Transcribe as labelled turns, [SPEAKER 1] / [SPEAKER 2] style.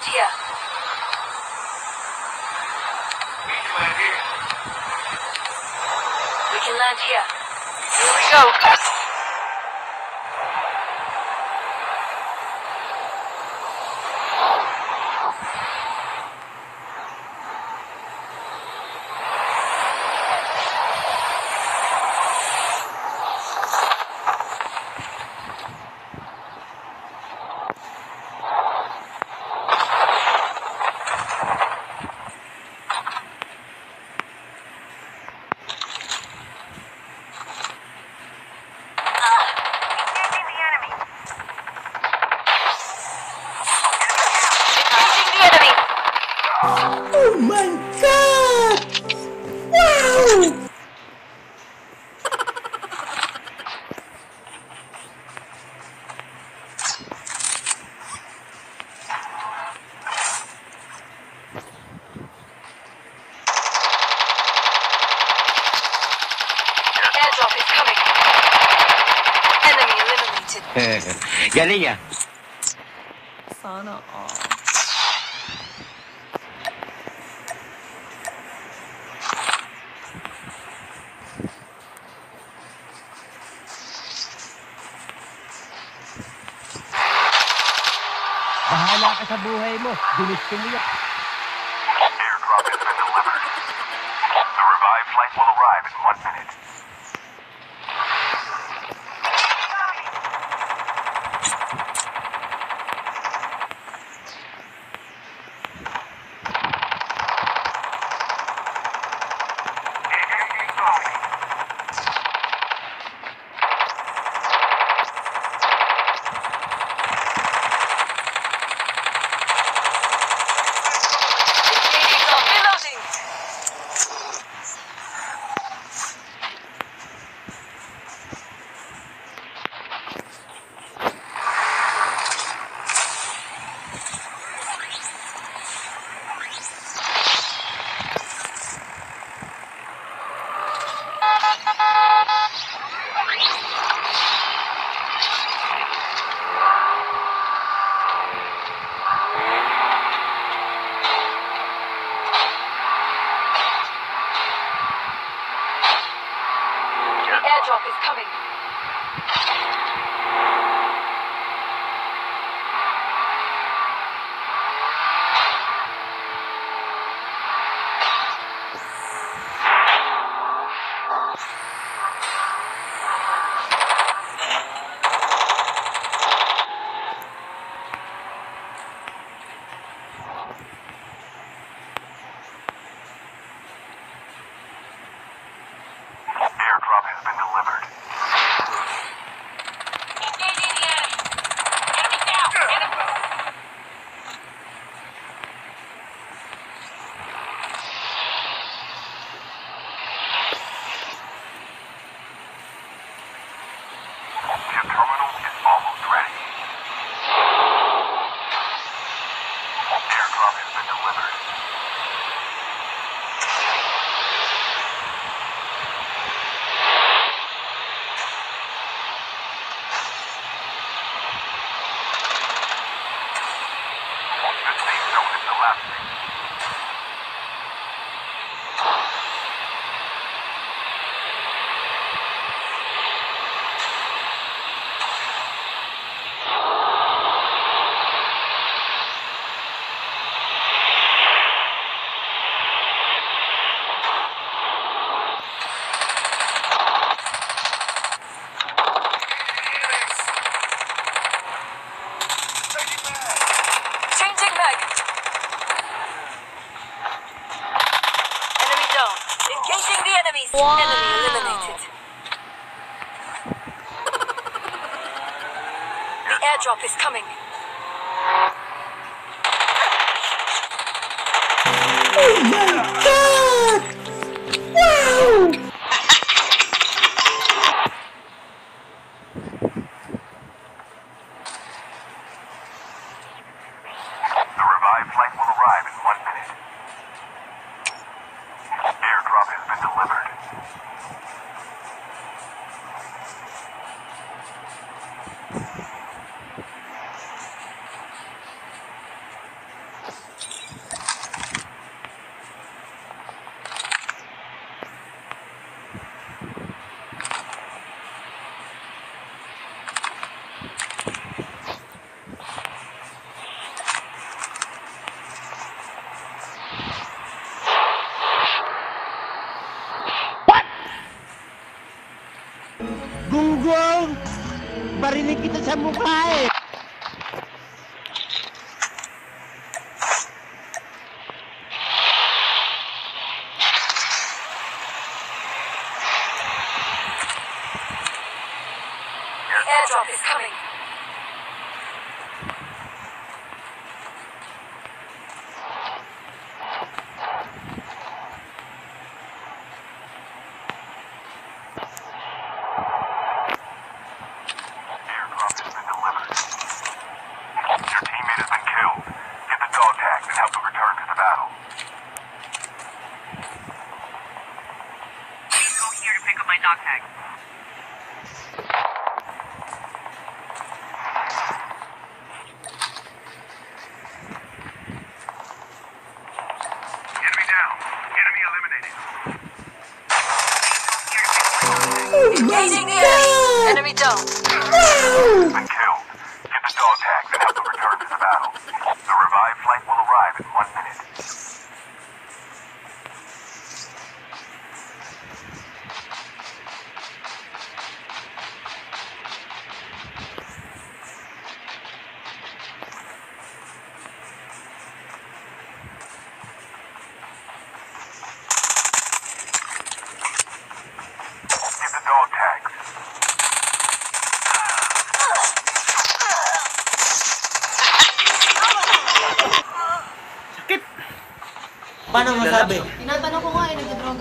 [SPEAKER 1] land here.
[SPEAKER 2] We can land here.
[SPEAKER 1] We can land here. Here we go. Airdrop is coming. Enemy eliminated.
[SPEAKER 3] Galing ah.
[SPEAKER 4] Sana all.
[SPEAKER 3] Bahala ka sa buhay mo. Ginusto mo yan.
[SPEAKER 2] Airdrop has been delivered. The revived flight will arrive in one minute. Engaging zombie.
[SPEAKER 1] Engaging zombie. Reloading. The airdrop is coming.
[SPEAKER 2] Airdrop
[SPEAKER 1] Enemies. Enemy eliminated. The airdrop is coming.
[SPEAKER 5] Oh my god! Wow!
[SPEAKER 2] The revived flight will arrive in one minute. Airdrop has been delivered.
[SPEAKER 3] Gunggong! Barinig kita sa mukha eh!
[SPEAKER 1] Airdrop is coming.
[SPEAKER 6] Pick up my dog tag.
[SPEAKER 2] Enemy down. Enemy eliminated.
[SPEAKER 5] Oh my
[SPEAKER 1] Engaging the enemy. Enemy down.
[SPEAKER 5] Wow!
[SPEAKER 2] Been killed. Get the dog tags and help them return to the battle. The revived flight will arrive in
[SPEAKER 5] Paano masabi?
[SPEAKER 7] Tinatanong ko nga eh, nagdodroga.